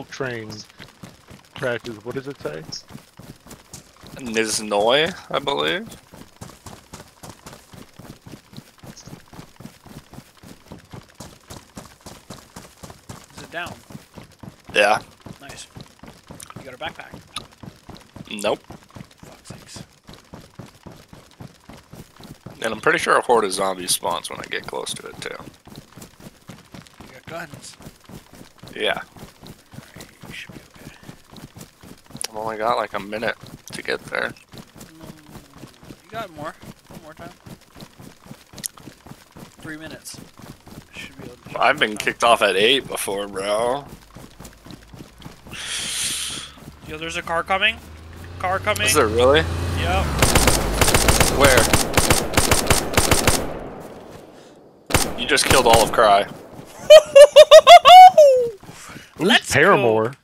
train crashes. What does it say? Nizhnoy, I believe. Is it down? Yeah. Nice. You got a backpack. Nope. Fuck sakes. And I'm pretty sure a horde of zombies spawns when I get close to it too. You got guns. Yeah. Alright, you should be okay. I've only got like a minute to get there. You got more. One more time. Three minutes. Should be able to I've been kicked off at eight before, bro. Yo, there's a car coming. Car coming. Is there really? Yep. Where? You just killed all of Kry. Let's go. Paramore?